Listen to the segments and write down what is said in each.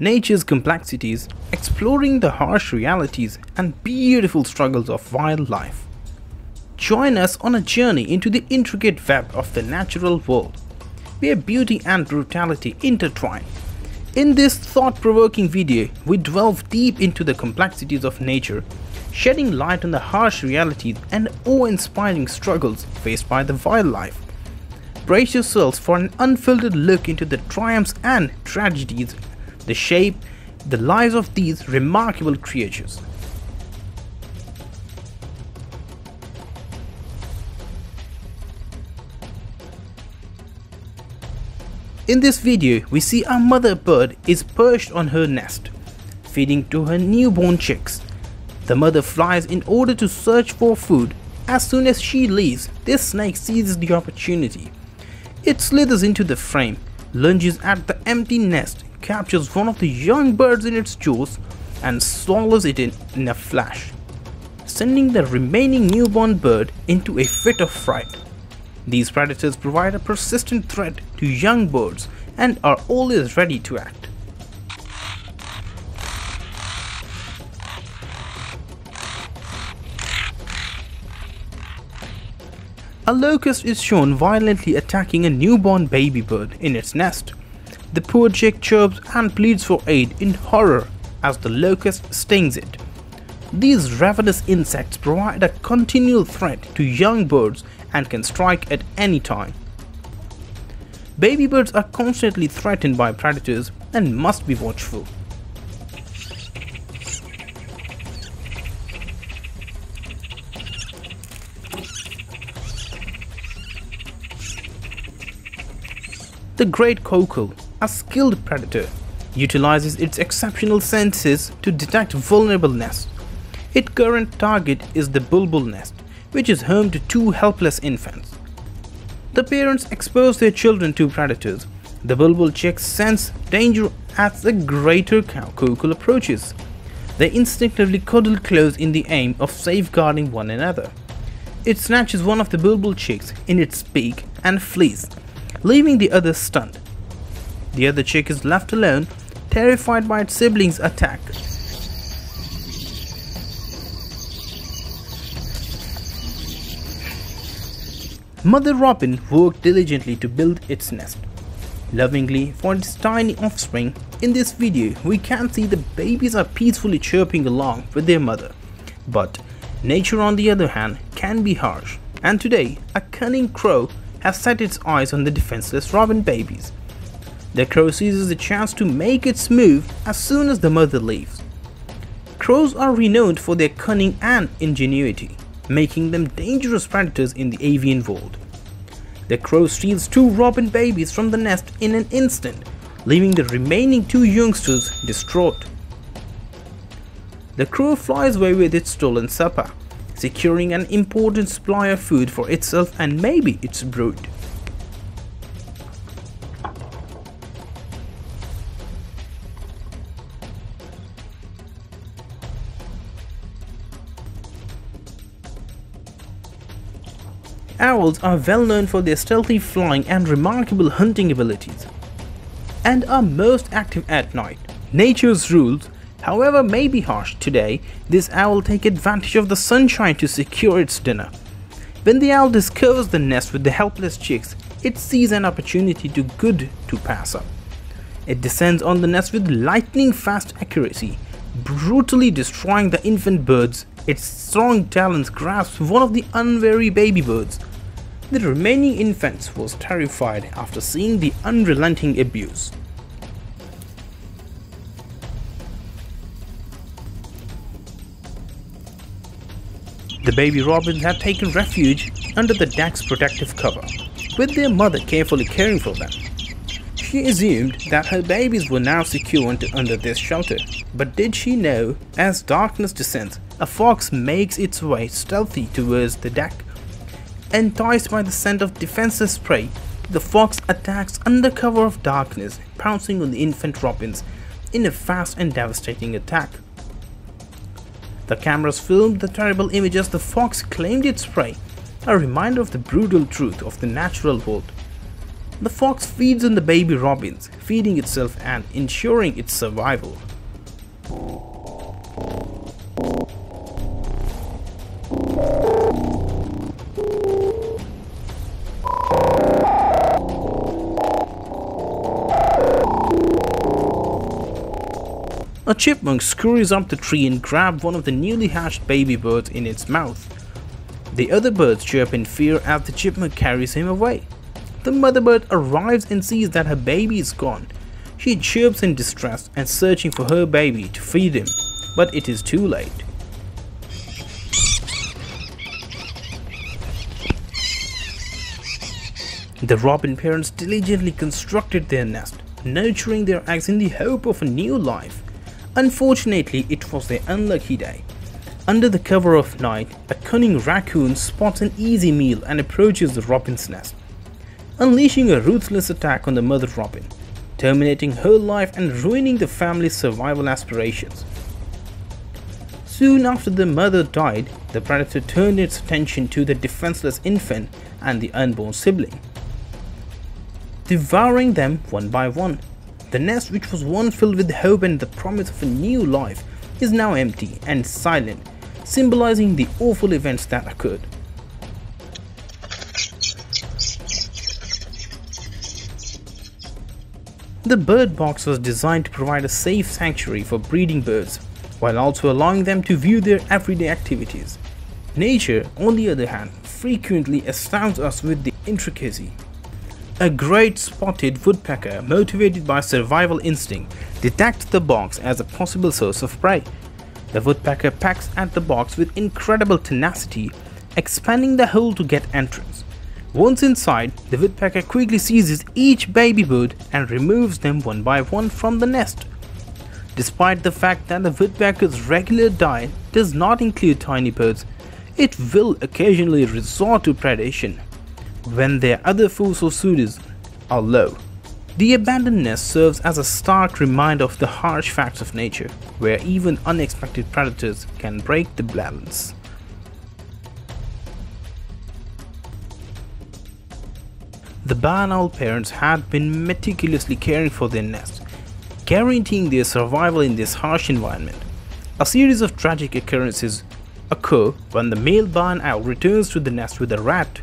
nature's complexities, exploring the harsh realities and beautiful struggles of wildlife. Join us on a journey into the intricate web of the natural world, where beauty and brutality intertwine. In this thought-provoking video, we delve deep into the complexities of nature, shedding light on the harsh realities and awe-inspiring struggles faced by the wildlife. Brace yourselves for an unfiltered look into the triumphs and tragedies the shape, the lives of these remarkable creatures. In this video, we see a mother bird is perched on her nest, feeding to her newborn chicks. The mother flies in order to search for food. As soon as she leaves, this snake seizes the opportunity. It slithers into the frame, lunges at the empty nest, captures one of the young birds in its jaws and swallows it in, in a flash, sending the remaining newborn bird into a fit of fright. These predators provide a persistent threat to young birds and are always ready to act. A locust is shown violently attacking a newborn baby bird in its nest. The poor chick chirps and pleads for aid in horror as the locust stings it. These ravenous insects provide a continual threat to young birds and can strike at any time. Baby birds are constantly threatened by predators and must be watchful. The great Coucal a skilled predator utilizes its exceptional senses to detect vulnerable nests. Its current target is the bulbul nest, which is home to two helpless infants. The parents expose their children to predators. The bulbul chicks sense danger as the greater coucal approaches. They instinctively cuddle close in the aim of safeguarding one another. It snatches one of the bulbul chicks in its beak and flees, leaving the other stunned. The other chick is left alone, terrified by its siblings' attack. Mother Robin worked diligently to build its nest. Lovingly for its tiny offspring, in this video we can see the babies are peacefully chirping along with their mother. But nature on the other hand can be harsh and today a cunning crow has set its eyes on the defenseless robin babies. The crow seizes the chance to make its move as soon as the mother leaves. Crows are renowned for their cunning and ingenuity, making them dangerous predators in the avian world. The crow steals two robin babies from the nest in an instant, leaving the remaining two youngsters distraught. The crow flies away with its stolen supper, securing an important supply of food for itself and maybe its brood. Owls are well known for their stealthy flying and remarkable hunting abilities, and are most active at night. Nature's rules, however, may be harsh. Today, this owl take advantage of the sunshine to secure its dinner. When the owl discovers the nest with the helpless chicks, it sees an opportunity too good to pass up. It descends on the nest with lightning fast accuracy, brutally destroying the infant birds. Its strong talons grasp one of the unwary baby birds, the remaining infants was terrified after seeing the unrelenting abuse. The baby robins had taken refuge under the deck's protective cover, with their mother carefully caring for them. She assumed that her babies were now secure under this shelter, but did she know, as darkness descends, a fox makes its way stealthy towards the deck Enticed by the scent of defenseless prey, the fox attacks under cover of darkness, pouncing on the infant robins in a fast and devastating attack. The cameras filmed the terrible images the fox claimed its prey, a reminder of the brutal truth of the natural world. The fox feeds on the baby robins, feeding itself and ensuring its survival. A chipmunk scurries up the tree and grabs one of the newly hatched baby birds in its mouth. The other birds chirp in fear as the chipmunk carries him away. The mother bird arrives and sees that her baby is gone. She chirps in distress and searching for her baby to feed him, but it is too late. The robin parents diligently constructed their nest, nurturing their eggs in the hope of a new life. Unfortunately, it was their unlucky day. Under the cover of night, a cunning raccoon spots an easy meal and approaches the robin's nest, unleashing a ruthless attack on the mother robin, terminating her life and ruining the family's survival aspirations. Soon after the mother died, the predator turned its attention to the defenseless infant and the unborn sibling, devouring them one by one. The nest, which was once filled with hope and the promise of a new life, is now empty and silent, symbolizing the awful events that occurred. The bird box was designed to provide a safe sanctuary for breeding birds, while also allowing them to view their everyday activities. Nature, on the other hand, frequently astounds us with the intricacy a great spotted woodpecker, motivated by survival instinct, detects the box as a possible source of prey. The woodpecker pecks at the box with incredible tenacity, expanding the hole to get entrance. Once inside, the woodpecker quickly seizes each baby bird and removes them one by one from the nest. Despite the fact that the woodpecker's regular diet does not include tiny birds, it will occasionally resort to predation when their other food sources are low. The abandoned nest serves as a stark reminder of the harsh facts of nature, where even unexpected predators can break the balance. The barn owl parents had been meticulously caring for their nest, guaranteeing their survival in this harsh environment. A series of tragic occurrences occur when the male barn owl returns to the nest with a rat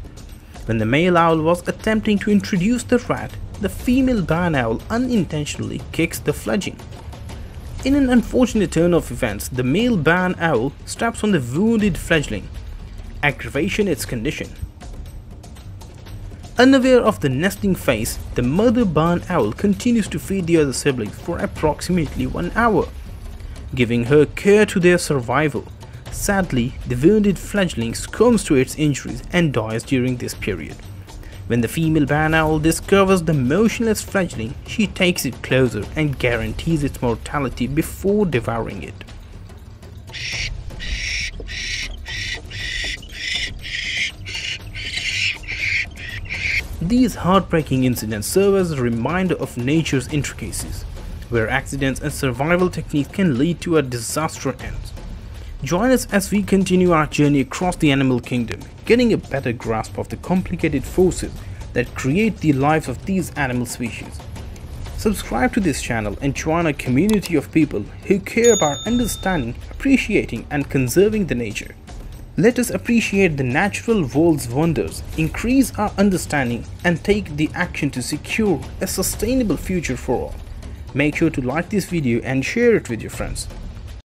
when the male owl was attempting to introduce the rat, the female barn owl unintentionally kicks the fledgling. In an unfortunate turn of events, the male barn owl straps on the wounded fledgling, aggravation its condition. Unaware of the nesting phase, the mother barn owl continues to feed the other siblings for approximately one hour, giving her care to their survival. Sadly, the wounded fledgling succumbs to its injuries and dies during this period. When the female barn owl discovers the motionless fledgling, she takes it closer and guarantees its mortality before devouring it. These heartbreaking incidents serve as a reminder of nature's intricacies, where accidents and survival techniques can lead to a disastrous end. Join us as we continue our journey across the animal kingdom, getting a better grasp of the complicated forces that create the lives of these animal species. Subscribe to this channel and join a community of people who care about understanding, appreciating and conserving the nature. Let us appreciate the natural world's wonders, increase our understanding and take the action to secure a sustainable future for all. Make sure to like this video and share it with your friends.